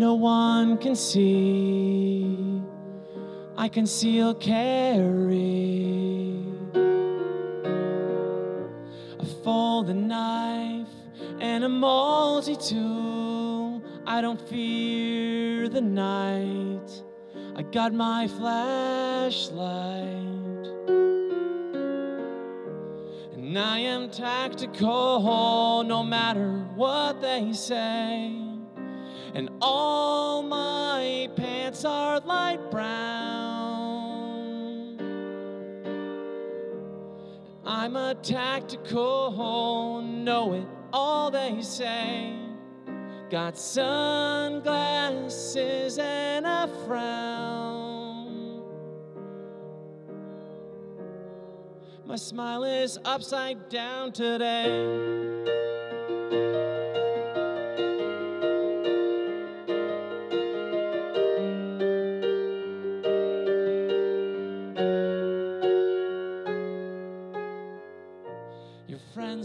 no one can see. I conceal carry. I fold a knife and a multi tool. I don't fear the night. I got my flashlight. And I am tactical no matter what they say. And all my pants are light brown. I'm a tactical, know it all they say. Got sunglasses and a frown. My smile is upside down today.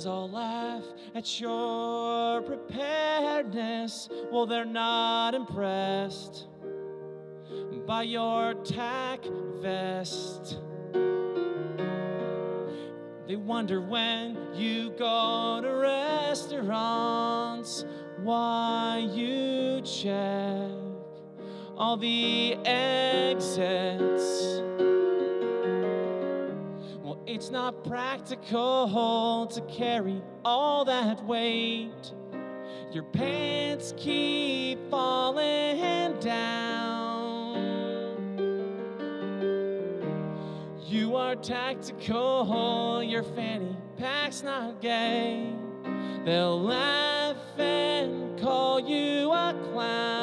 All laugh at your preparedness. Well, they're not impressed by your tack vest. They wonder when you go to restaurants why you check all the exits. It's not practical to carry all that weight. Your pants keep falling down. You are tactical, your fanny pack's not gay. They'll laugh and call you a clown.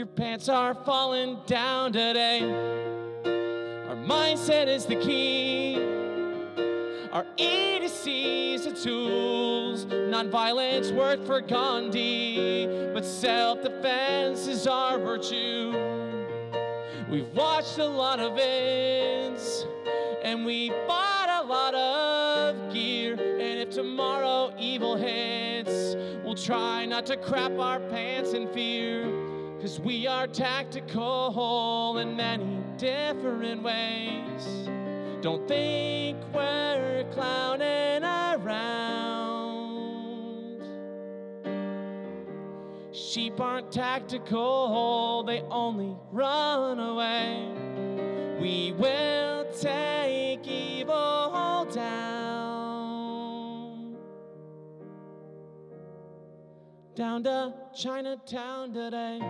Your pants are falling down today. Our mindset is the key. Our EDC's the tools. Nonviolence worked for Gandhi, but self defense is our virtue. We've watched a lot of events, and we bought a lot of gear. And if tomorrow evil hits, we'll try not to crap our pants in fear. Cause we are tactical in many different ways. Don't think we're clowning around. Sheep aren't tactical, they only run away. We will take evil down. Down to Chinatown today.